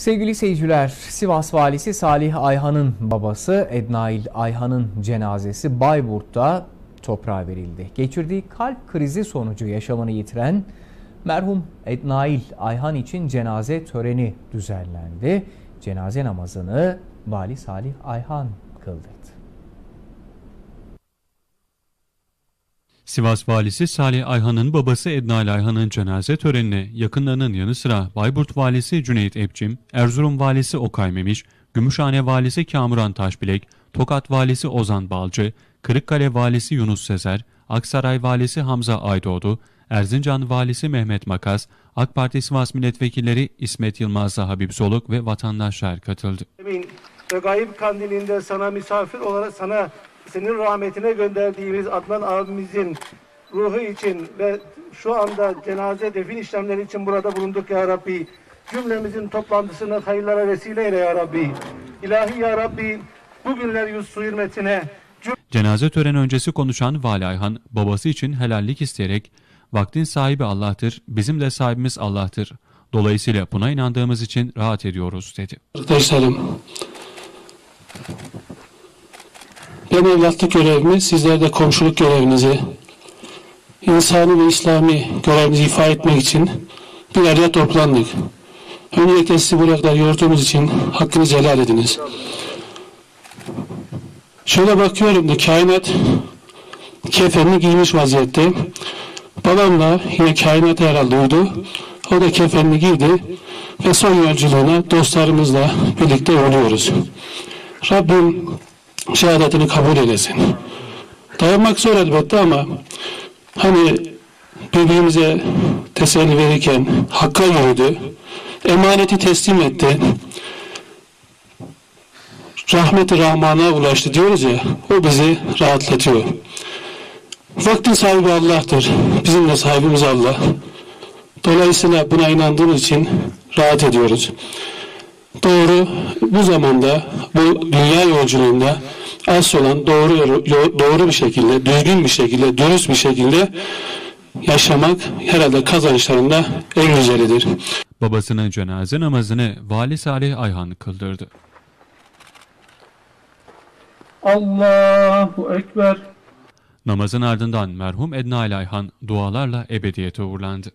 Sevgili seyirciler, Sivas Valisi Salih Ayhan'ın babası Ednail Ayhan'ın cenazesi Bayburt'ta toprağa verildi. Geçirdiği kalp krizi sonucu yaşamını yitiren merhum Ednail Ayhan için cenaze töreni düzenlendi. Cenaze namazını Vali Salih Ayhan kıldırdı. Sivas Valisi Salih Ayhan'ın babası Ednal Ayhan'ın cenaze törenine yakınlarının yanı sıra Bayburt Valisi Cüneyt Epçim, Erzurum Valisi Okay Memiş, Gümüşhane Valisi Kamuran Taşbilek, Tokat Valisi Ozan Balcı, Kırıkkale Valisi Yunus Sezer, Aksaray Valisi Hamza Aydoğdu, Erzincan Valisi Mehmet Makas, AK Parti Sivas Milletvekilleri İsmet Yılmaz Habib Soluk ve vatandaşlar katıldı. Emin gayip kandilinde sana misafir olarak sana senin rahmetine gönderdiğimiz Adnan abimizin ruhu için ve şu anda cenaze defin işlemleri için burada bulunduk ya Rabbi. Cümlemizin toplantısını hayırlara vesile eyle ya Rabbi. İlahi ya Rabbi bugünler yüz su hürmetine Cenaze töreni öncesi konuşan Vali Ayhan, babası için helallik isteyerek, vaktin sahibi Allah'tır, bizim de sahibimiz Allah'tır. Dolayısıyla buna inandığımız için rahat ediyoruz dedi. Arkadaşlarım, ben evlatlık görevimi, sizler de komşuluk görevinizi, insani ve İslami görevinizi ifa etmek için bir araya toplandık. Öncelikle sizi buraya kadar yorduğumuz için hakkınızı helal ediniz. Şöyle bakıyorum da kainat kefenini giymiş vaziyette. Babamla yine kainat herhalde uydu. O da kefenini giydi ve son yolculuğuna dostlarımızla birlikte yolluyoruz. Rabbim şehadetini kabul eylesin. Dayanmak zor elbette ama hani birbirimize teselli verirken hakka yürüdü, emaneti teslim etti, rahmeti rahmana ulaştı diyoruz ya, o bizi rahatlatıyor. Vaktin sahibi Allah'tır. Bizim de sahibimiz Allah. Dolayısıyla buna inandığımız için rahat ediyoruz. Doğru bu zamanda bu dünya yolculuğunda asıl olan doğru doğru bir şekilde, düzgün bir şekilde, dürüst bir şekilde yaşamak herhalde kazançlarında en güzelidir. Babasının cenaze namazını Vali Salih Ayhan kıldırdı. Allahu Ekber. Namazın ardından merhum Edna Ayhan dualarla ebediyete uğurlandı.